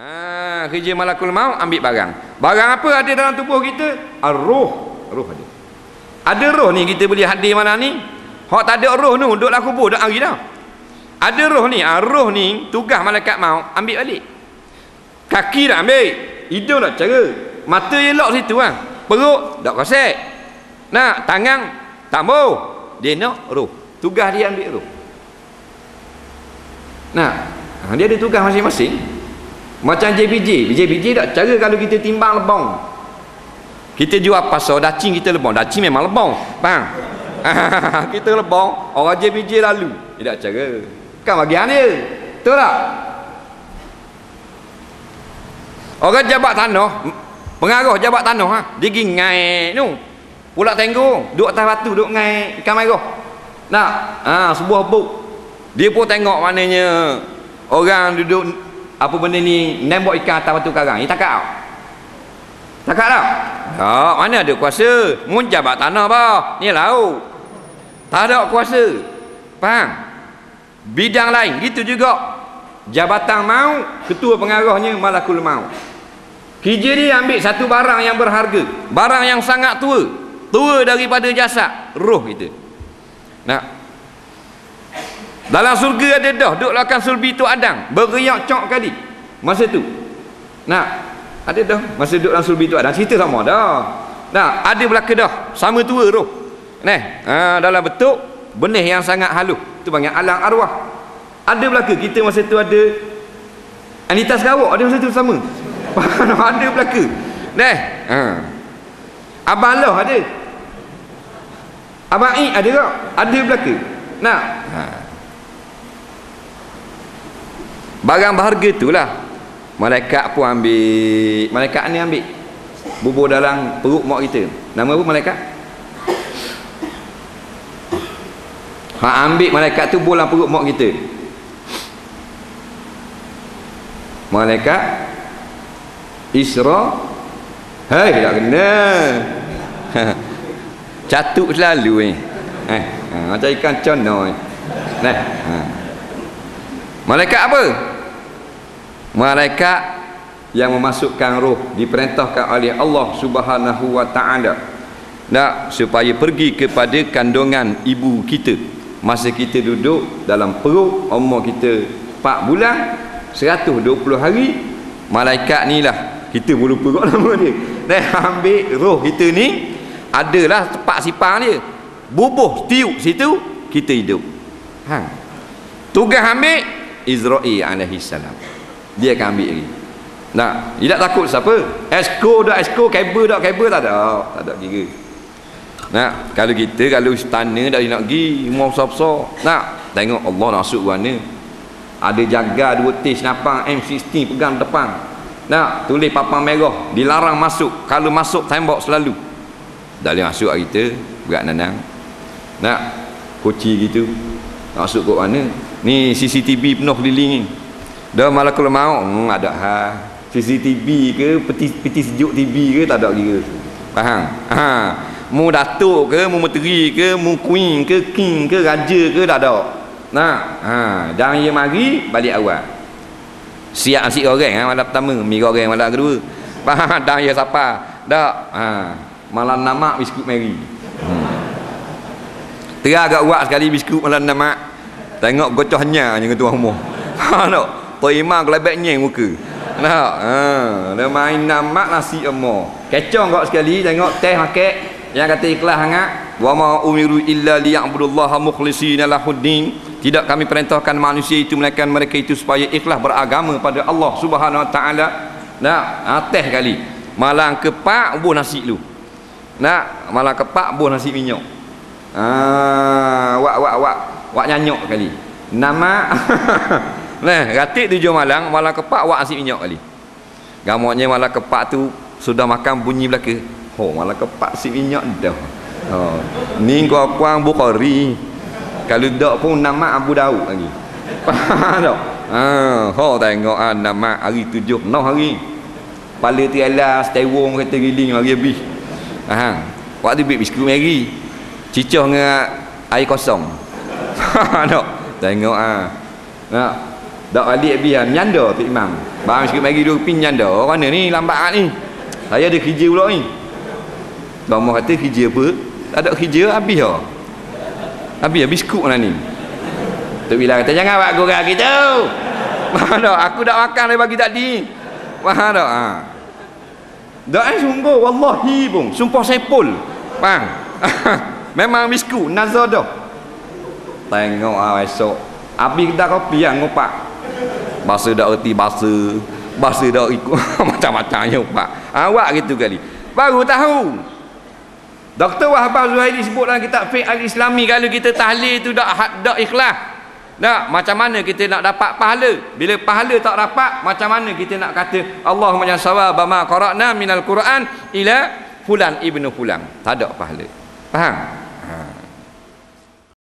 Ha, kerja malakul maut ambil barang. Barang apa ada dalam tubuh kita? Ar-ruh. Ruh ada. Ada roh ni kita boleh hadir mana ni? Hak tak ada roh ni duduklah kubur dak hari dah. Ada roh ni, ah roh ni tugas malaikat maut ambil balik. Kaki dah ambil, hidung dah cara, mata elok situ ah. Perut dak kosek. Nak tangan tak mau. Dia nak roh. Tugas dia ambil roh. Nah, ha, dia ada tugas masing-masing. Macam JPJ JPJ tak cara kalau kita timbang lebong. Kita jual pasal dacing kita lebong. Dacing memang lebong. Faham? kita lebong Orang JPJ lalu. Dia tak cara. Kan bagian dia. Betul tak? Orang jabat tanah Pengaruh jabat tanah ha? Dia pergi ngai tu. Pulak tengok Duduk atas batu Duduk ngai ikan merah. Nak? Ha, sebuah buk. Dia pun tengok maknanya Orang duduk apa benda ni nem buat ikan atas batu karang? Ni takak tak takak tak tak mana ada kuasa? Mun jabat tanah bah. Ni laut tak ada kuasa. Faham? Bidang lain gitu juga. Jabatan mau ketua pengarahnya malakul mau kerja dia ambil satu barang yang berharga. Barang yang sangat tua. Tua daripada jasad. Roh kita. Nak dalam surga ada dah duduk lakan sulbi tu Adam. Beriak cok kali. Masa tu. Nak ada dah? Masa duduk dalam sulbi tu Adam. Cerita sama dah. Nak ada belaka dah. Sama tua roh. Nah, ha, dalam bentuk benih yang sangat halus tu panggil alang arwah. Ada belaka kita masa tu ada Anita Sarawak ada masa tu sama. Ada belaka. Nah, ha. Abang Allah ada. Abang I ada tak? Ada belaka. Nak ha. Barang berharga itulah Malaikat pun ambil Malaikat ni ambil Bubur dalam perut mak kita Nama apa malaikat? Ha ambil malaikat tu bolang perut mak kita Malaikat Isra Hei tak kena Catuk selalu eh. Eh, ha, macam ikan cono eh. Nah, ha. Malaikat apa? Malaikat yang memasukkan roh diperintahkan oleh Allah Subhanahu wa taala. Nak supaya pergi kepada kandungan ibu kita. Masa kita duduk dalam perut umur kita 4 bulan 120 hari malaikat ni lah kita belum perut nama dia dan ambil roh kita ni adalah tempat sipang dia bubuh tiup situ kita hidup ha. tugas ambil Izra'i alaihi salam dia akan ambil lagi. Nak tidak takut siapa? Esko dak esko kabel dak kabel tak ada. Tak ada kira. Nak kalau kita kalau istana dah nak pergi rumah besar-besar. Tengok Allah nak masuk mana ada jaga dua tis napang M16 pegang depan. Nak tulis papan merah. Dilarang masuk. Kalau masuk tembak selalu. Dah boleh masuk kita berat nanang. Nak koci gitu. Masuk ke mana ni CCTV penuh keliling ni dah malah kalau mau hmm, ada ha. CCTV ke peti, peti sejuk TV ke tak ada kira faham? Ha. Mu datuk ke mu menteri ke mu queen ke king ke raja ke tak ada. Nah ha. Dan dia mari balik awal. Siap nasi goreng ha, malam pertama. Mi goreng malam kedua. Faham? Dan dia siapa dak ha. Malam nama biskut meri hmm. teragak buat sekali biskut malam nama Tengok gocohnya yang tuan rumah. Ha nak. Tok imam kelebeknya muka. Nak. Ha, dia main nama nasi emo. Kecong kok sekali tengok teh makan yang kata ikhlas sangat. Wa ma umiru illa liya'budullaha mukhlishina lahuddin. Tidak kami perintahkan manusia itu melainkan mereka itu supaya ikhlas beragama pada Allah Subhanahu wa taala. Nak, ha, teh kali. Malang kepak buah nasi lu. Nak, malang kepak buah nasi minyak. Ah, wak wak wak wak nyanyok kali nama nah ratik tujuh malang malang kepak wak asyik minyak kali. Gamuknya malang kepak tu sudah makan bunyi belaka. Oh malang kepak asyik minyak dah. Oh. ni kau kuang bukhari. Kalau tak pun nama Abu Daud lagi. Tak? Ha oh, tengok ah, nama hari tujuh noh hari. Pala tiala stewong kata giling hari habis. Ha waktu bit biskut meri cicah dengan air kosong. Nak tengok ah nak dak alik biar nyanda tu imam. Bang sikit bagi dua pin nyanda orang ni lambat ni? Saya ada kerja pula ni. Bang mau kata kerja apa? Tak ada kerja habis lah habis habis kuk lah ni. Tu bila kata jangan buat gurau gitu. Mana aku dah makan dari bagi tadi mana ha dak eh sungguh wallahi pun. Sumpah sepul bang memang misku nazar dah. Tengok ah esok. Habis dah kopi yang ngopak bahasa dak erti bahasa bahasa dak ikut macam-macamnya pak awak gitu kali baru tahu Dr. Wahbah Zuhairi sebut dalam kitab Fiqh Al-Islami kalau kita tahlil itu dak dak ikhlas. Tak, macam mana kita nak dapat pahala? Bila pahala tak dapat, macam mana kita nak kata Allahumma ya sawaba ma qara'na minal Quran ila fulan ibnu fulan. Tak ada pahala. Faham?